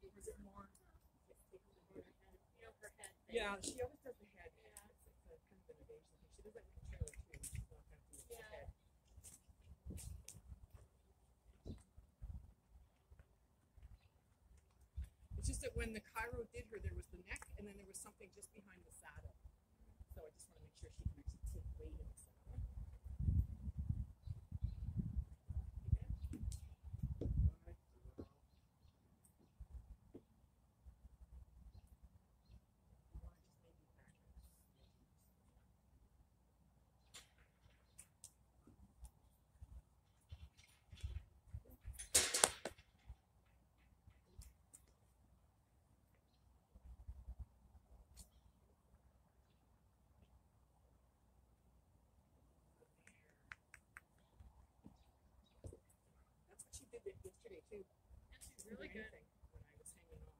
Um, it more? You know, her head thing. Yeah, she always does the head. Yeah. It's, it's a kind of innovation. She does with the trailer too. She's not happy with the Yeah. head. It's just that when the chiro did her, there was the neck, and then there was something just behind the saddle. So I just want to make sure she can actually take weight in the saddle. Did it yesterday too. And she's really good When I was hanging off.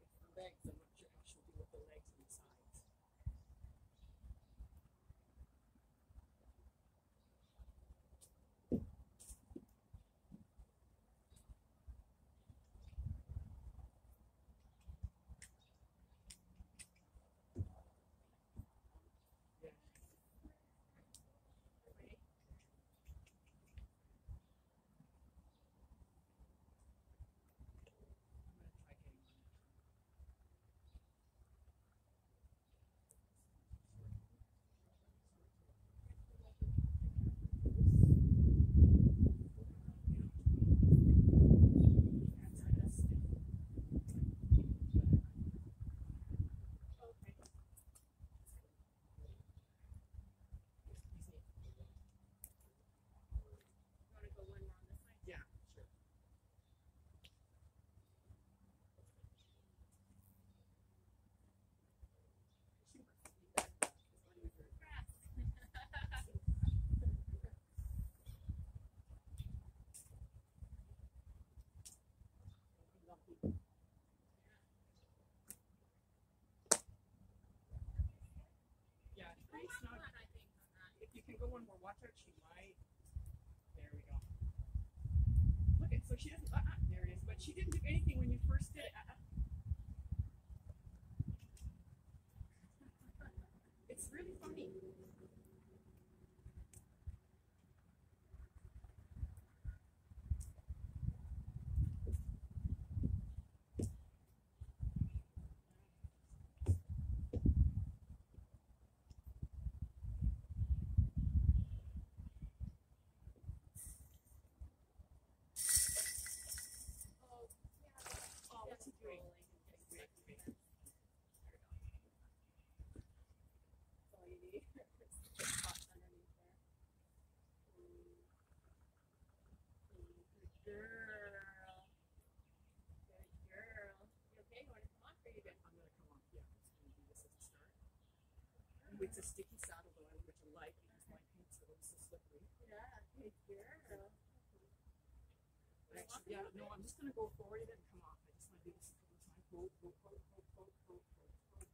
It's the legs, I'm not sure how she'll do with the legs and the sides. Yeah. I'm gonna try getting one. Okay. You wanna go one more on this side? Yeah, sure. Grass. Yeah, it's Pretty pretty snug. snug, I think, on that. If you can go one more, watch out, she might. There we go. Look at, so she doesn't, uh, uh, there it is, but she might there we go. Look it, so she doesn't there but she didn't do anything when you first did it. It's really funny. Oh, yeah. Oh, what's he doing? Rolling and getting Wait, stuck in wait. there. There we go. That's all you need. Just get caught underneath there. Mm. Mm, Good girl. Good girl. You okay? You wanna come on? Or you good? I'm gonna come off, yeah, I'm just gonna do this as a start. It's a sticky saddle though, which I like because my paint's a little so slippery. Yeah, good girl. Actually, yeah, no, I'm just gonna go forward and come off. I just wanna do this a couple of times. Hold, hold, hold, hold, hold, hold, hold, hold.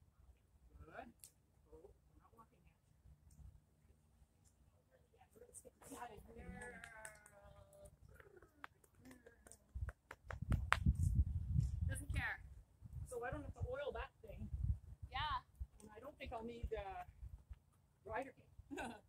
Good. Hold. We're not walking yet. Yeah, we're gonna stick the saddle. Doesn't care. So I don't have to oil that thing, Yeah. and I don't think I'll need uh, rider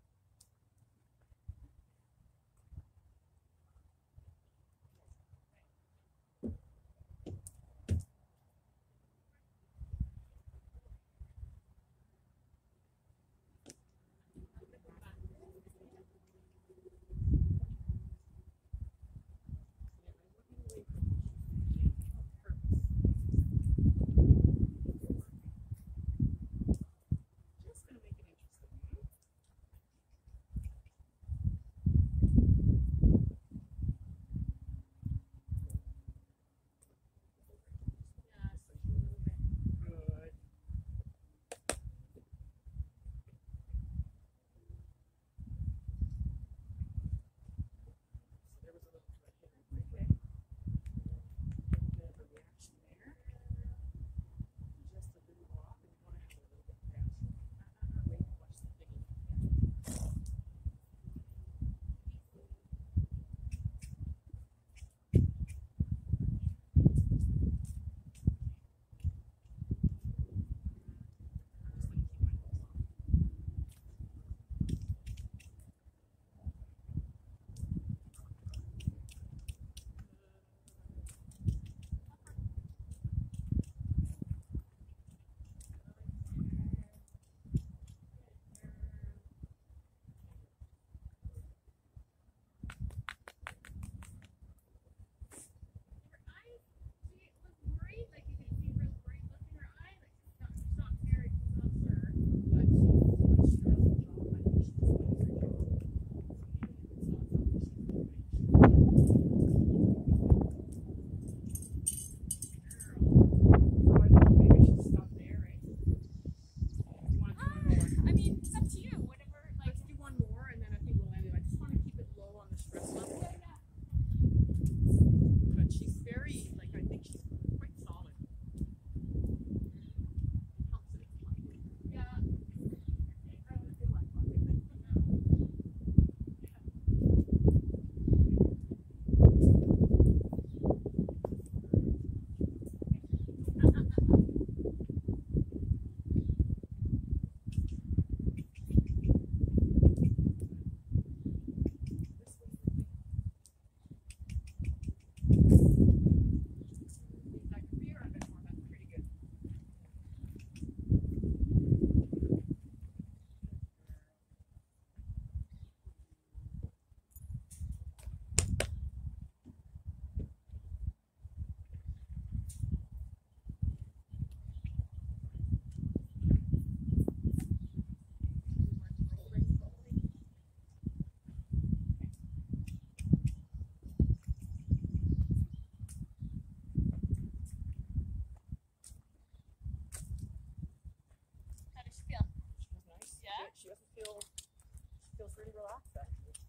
she doesn't feel really relaxed actually.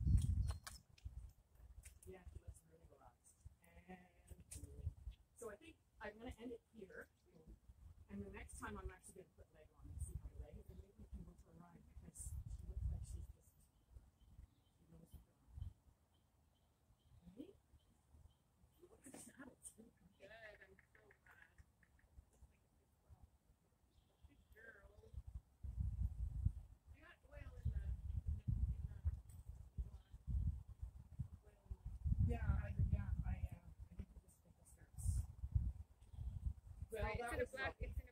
Yeah, she really relaxed. And so I think I'm gonna end it here. And the next time I'm black, it's